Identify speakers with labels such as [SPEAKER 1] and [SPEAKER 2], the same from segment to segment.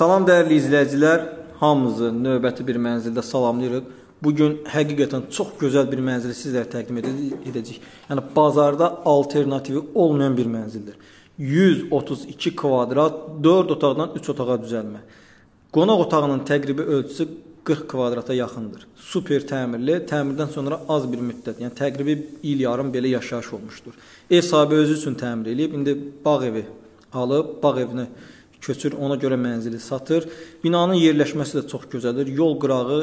[SPEAKER 1] Salam dəyərli izləyicilər, hamınızı növbəti bir mənzildə salamlayırıq. Bu gün həqiqətən çox gözəl bir mənzili sizlərə təqdim edəcəyik. Yəni bazarda alternativi olmayan bir mənzildir. 132 kvadrat, 4 otaqdan 3 otağa düzəlmə. Qonaq otağının təqribi ölçüsü 40 kvadrata yaxındır. Super təmirli, təmirdən sonra az bir müddət, yəni təqribi il yarım belə yaşayış olmuşdur. Ev sahibi özü üçün təmir eləyib, indi bağ evi alıb, bağ evinə köçür, ona görə mənzili satır. Binanın yerləşməsi də çox gözəldir. Yol qırağı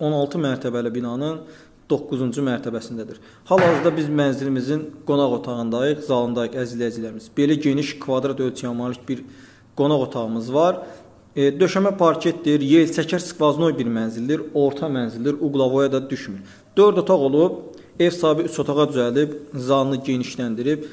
[SPEAKER 1] 16 mərtəbəli binanın 9-cu mərtəbəsindədir. Hal-hazırda biz mənzilimizin qonaq otağındayıq, zalındayıq əzizləyicilərimiz. Belə geniş kvadrat ölçüyə malik bir qonaq otağımız var. E, döşəmə parketdir, yel çəkər skvaznoy bir mənzildir, orta mənzildir, uqlavoya da düşmür. 4 otaq olub, ev sahibi 3 otağa düzəldib, zalını genişləndirib,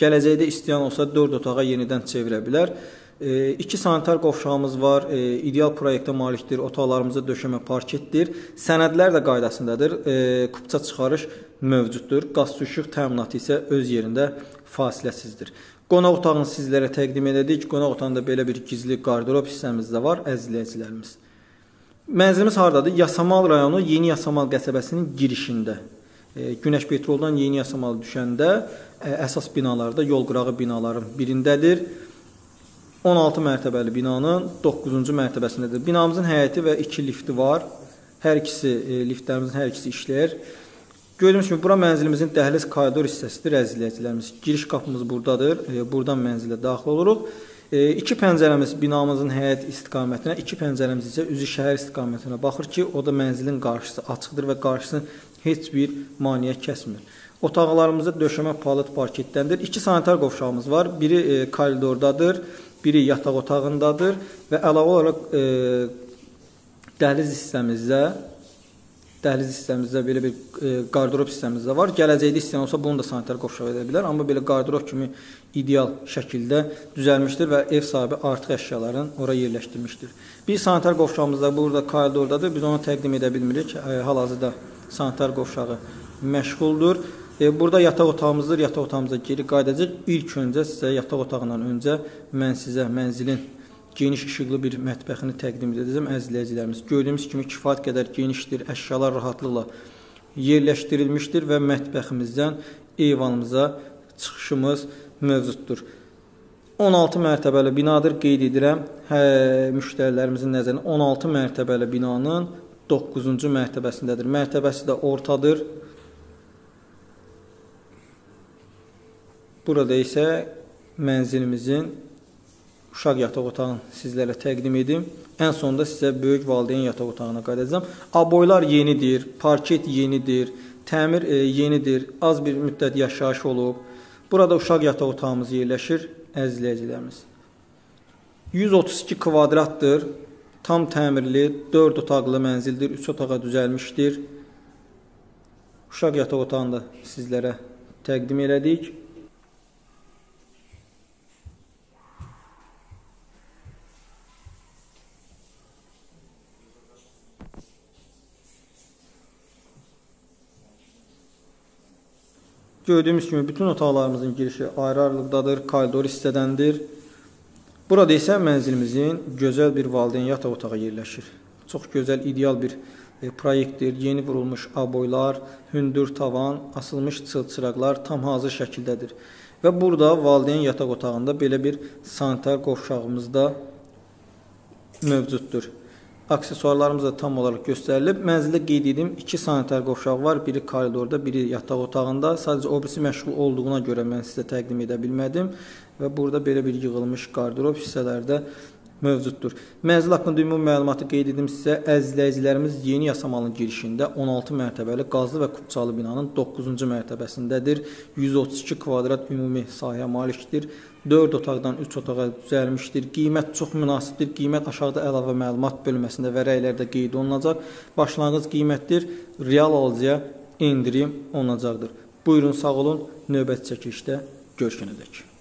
[SPEAKER 1] gələcəkdə istəyən olsa 4 otağa yenidən çevirə bilər. 2 sanitar qovşağımız var. E, ideal proyektə malikdir. Otaqlarımızda döşəmə parketdir. Sənədlər də qaydasındadır. E, kupça çıxarış mövcuddur. Qaz işıq təminatı isə öz yerində fasiləsizdir. Qonaq otağını sizlərə təqdim edirik. Qonaq otağında belə bir gizli qarderob hissəmiz də var, əzizləyicilərimiz. Mənzilimiz hardadır? Yasamal rayonu Yeni Yasamal qəsəbəsinin girişində. E, Günəş Petroldan Yeni Yasamal düşəndə əsas binalarda yol qırağı binaların birindədir. 16 mərtəbəli binanın 9-cu mərtəbəsindədir. Binamızın həyəti və 2 lifti var. Hər ikisi e, liftlərimizin hər ikisi işləyir. Gördüyünüz kimi bura mənzilimizin dəhliz koridor hissəsidir əzizləyicilərimiz. Giriş qapımız burdadır. E, burdan mənzilə daxil oluruq. E, iki pəncərəmiz binamızın həyət istiqamətinə, iki pəncərəmiz isə üzü şəhər istiqamətinə baxır ki, o da mənzilin qarşısı açıqdır və qarşısını heç bir maneə kəsmir. Otaqlarımızda döşəmə palıd parketdəndir. İki sanitar qovşağımız var. Biri e, koridordadır biri yataq otağındadır və əlavə olaraq e, dəhliz hissəmizdə dəhliz hissəmizdə belə bir e, qarderob hissəmiz də var. Gələcəkdə istəyən olsa bunu da sanitar qovşaq edə bilər, amma belə qarderob kimi ideal şəkildə düzəlmişdir və ev sahibi artıq əşyalarını ora yerləşdirmişdir. Bir sanitar qovşağımız da burada koridordadır. Biz onu təqdim edə bilmirik. E, hal-hazırda sanitar qovşağı məşğuldur. E, burada yataq otağımızdır. Yataq otağımıza geri qayıdacaq. İlk öncə sizə yataq otağından öncə mən sizə mənzilin geniş işıqlı bir mətbəxini təqdim edəcəm əzizləyicilərimiz. Gördüyümüz kimi kifayət qədər genişdir, əşyalar rahatlıqla yerləşdirilmişdir və mətbəximizdən eyvanımıza çıxışımız mövcuddur. 16 mərtəbəli binadır, qeyd edirəm. Hə, müştərilərimizin nəzərinə 16 mərtəbəli binanın 9-cu mərtəbəsindədir. Mərtəbəsi də ortadır. Burada isə mənzilimizin uşaq yataq otağını sizlərə təqdim edim. Ən sonda sizə böyük valideyn yataq otağına qayıdacağam. Aboylar yenidir, parket yenidir, təmir e, yenidir, az bir müddət yaşayış olub. Burada uşaq yataq otağımız yerləşir, əzizləyicilərimiz. 132 kvadratdır, tam təmirli, 4 otaqlı mənzildir, 3 otağa düzəlmişdir. Uşaq yataq otağını da sizlərə təqdim elədik. Gördüyümüz kimi bütün otaqlarımızın girişi ayrı-ayrılıqdadır, koridor hissədəndir. Burada isə mənzilimizin gözəl bir valideyn yataq otağı yerləşir. Çox gözəl, ideal bir e, proyektdir. Yeni vurulmuş aboylar, hündür tavan, asılmış çılçıraqlar tam hazır şəkildədir. Və burada valideyn yataq otağında belə bir sanitar qovşağımız da mövcuddur. Aksesuarlarımız da tam olaraq göstərilib. Mənzildə qeyd edim, 2 sanitar qovşaq var. Biri koridorda, biri yataq otağında. Sadəcə o birisi məşğul olduğuna görə mən sizə təqdim edə bilmədim və burada belə bir yığılmış qarderob hissələrdə mövcuddur. Mənzil haqqında ümumi məlumatı qeyd edim sizə. Əzizləyicilərimiz Yeni Yasamalın girişində 16 mərtəbəli qazlı və kubçalı binanın 9-cu mərtəbəsindədir. 132 kvadrat ümumi sahəyə malikdir. 4 otaqdan 3 otağa düzəlmişdir. Qiymət çox münasibdir. Qiymət aşağıda əlavə məlumat bölməsində və rəylərdə qeyd olunacaq. Başlanğıc qiymətdir. Real alıcıya endirim olunacaqdır. Buyurun, sağ olun. Növbəti çəkilişdə görüşənədək.